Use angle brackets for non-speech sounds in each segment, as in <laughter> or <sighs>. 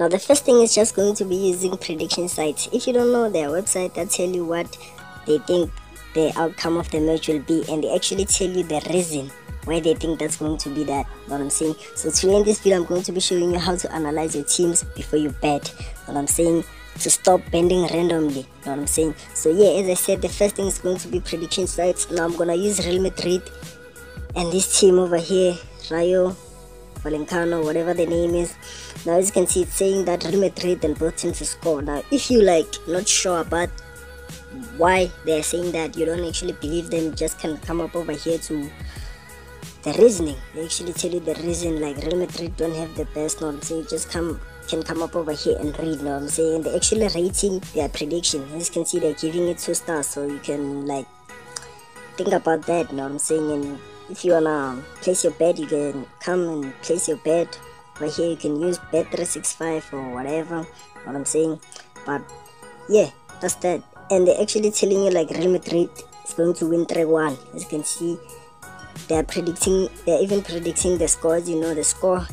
now the first thing is just going to be using prediction sites. If you don't know their website that tell you what they think the outcome of the match will be and they actually tell you the reason why they think that's going to be that what i'm saying. So today in this video i'm going to be showing you how to analyze your teams before you bet. What i'm saying to stop bending randomly know what i'm saying. So yeah as i said the first thing is going to be prediction sites. Now i'm gonna use real madrid and this team over here rayo Vallecano, whatever the name is. Now as you can see it's saying that Real Madrid and both teams to score. Now if you like not sure about why they're saying that you don't actually believe them, just can come up over here to the reasoning. They actually tell you the reason like Real Madrid don't have the best, what I'm saying? Just come can come up over here and read, what I'm saying? They're actually rating their prediction. As you can see they're giving it two stars so you can like think about that, what I'm saying? And if you wanna place your bet you can come and place your bet right here you can use bet365 or whatever what i'm saying? But yeah that's that. And they're actually telling you like real madrid is going to win 3-1 as you can see they're predicting they're even predicting the scores. You know the score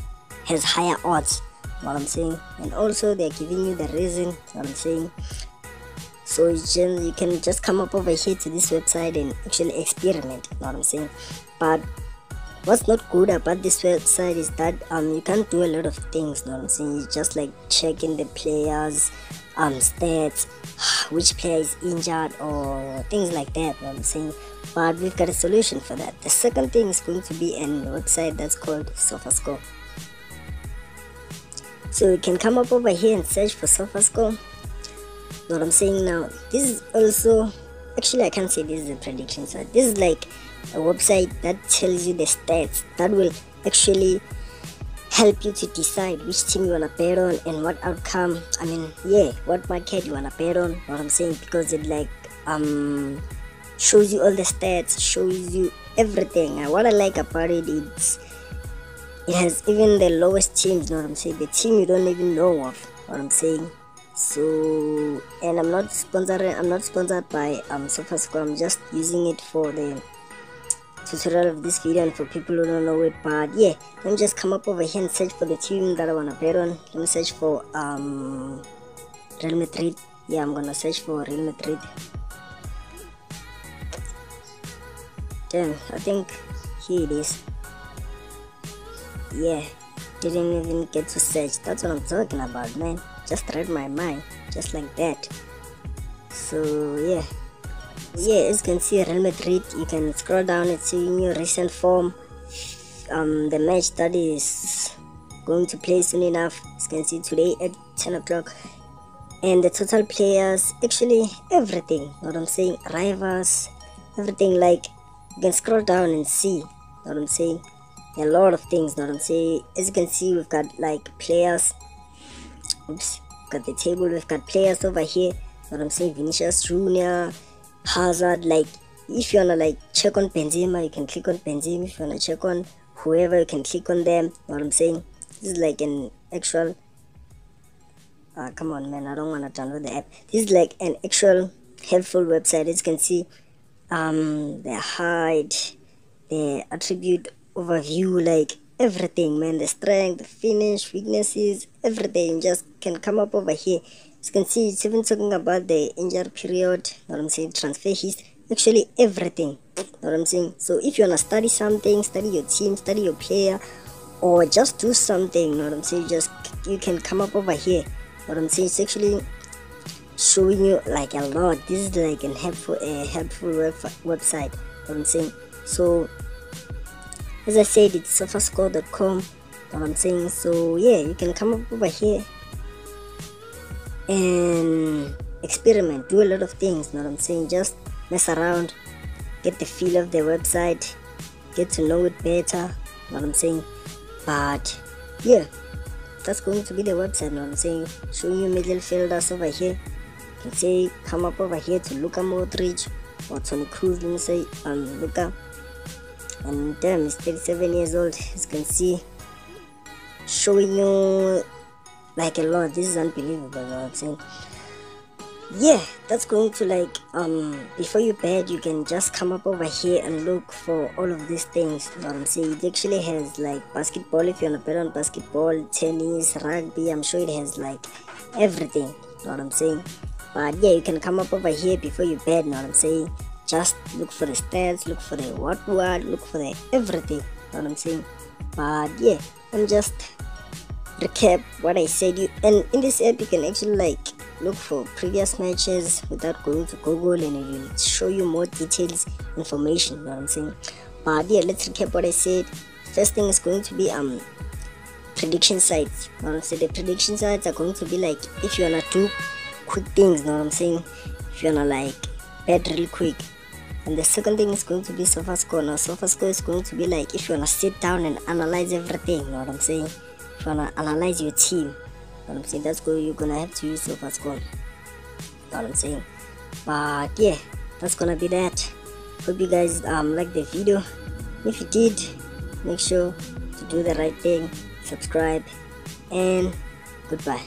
has higher odds what i'm saying? And also they're giving you the reason what i'm saying so you, can, just come up over here to this website and actually experiment you know what i'm saying? But what's not good about this website is that um you can't do a lot of things you know what i'm saying? You just like checking the players um stats <sighs> which player is injured or things like that you know what i'm saying? But we've got a solution for that. The second thing is going to be a website that's called sofascore. So you can come up over here and search for sofascore what i'm saying now this is also actually i can't say this is a prediction so this is like a website that tells you the stats that will actually help you to decide which team you wanna bet on and what outcome. I mean yeah what market you wanna bet on what i'm saying because it like um shows you all the stats shows you everything. And what i like about it is it has even the lowest teams you know what i'm saying? The team you don't even know of what i'm saying so and i'm not sponsored i'm not sponsored by um sofascore i'm just using it for the tutorial of this video and for people who don't know it. But yeah let me just come up over here and search for the team that i want to bet on. Let me search for um real madrid. Yeah i'm gonna search for real madrid. Damn i think here it is. Yeah didn't even get to search. That's what i'm talking about man just read my mind just like that. So yeah. Yeah as you can see real madrid you can scroll down and see your recent form. Um the match that is going to play soon enough as you can see today at 10 o'clock. And the total players actually everything what i'm saying? Rivals everything like you can scroll down and see what i'm saying? A lot of things what i'm saying? As you can see we've got like players oops got the table we've got players over here what i'm saying vinicius junior Hazard, like if you wanna like check on Benzema, you can click on Benzema. If you wanna check on whoever, you can click on them. what I'm saying? This is like an actual. Uh, come on, man! I don't wanna download the app. This is like an actual helpful website. As you can see, um, the height, the attribute overview, like everything, man. The strength, the finish, weaknesses, everything. Just can come up over here you can see it's even talking about the injury period what i'm saying transfer history actually everything what i'm saying so if you want to study something study your team study your player or just do something what i'm saying just you can come up over here what i'm saying it's actually showing you like a lot this is like a helpful a helpful web website what i'm saying so as i said it's sofascore.com what i'm saying. So yeah you can come up over here and experiment. Do a lot of things know what i'm saying? Just mess around get the feel of the website get to know it better know what i'm saying? But yeah that's going to be the website know what i'm saying? Show you middle fielders over here. You can say come up over here to Luka Modric or Toni Kroos let me say um Luka and damn he's 37 years old as you can see. Showing you like a lot. This is unbelievable you know what i'm saying? Yeah that's going to like um before you bed you can just come up over here and look for all of these things you know what i'm saying? It actually has like basketball. If you want to bet on basketball tennis rugby i'm sure it has like everything you know what i'm saying? But yeah you can come up over here before you bed you know what i'm saying just look for the stats look for the what what look for the everything. You know what i'm saying? But yeah i'm just recap what i said you. And in this app you can actually like look for previous matches without going to google and it will show you more details information you know what i'm saying? But yeah let's recap what i said. First thing is going to be um prediction sites. You know what i'm saying? The prediction sites are going to be like if you wanna do quick things you know what i'm saying? If you wanna like bet real quick and the second thing is going to be SofaScore. Now, SofaScore is going to be like if you wanna sit down and analyze everything. You know what I'm saying? If you wanna analyze your team, what I'm saying that's good you're gonna have to use SofaScore you know what I'm saying but yeah that's gonna be that hope you guys um like the video if you did make sure to do the right thing subscribe and goodbye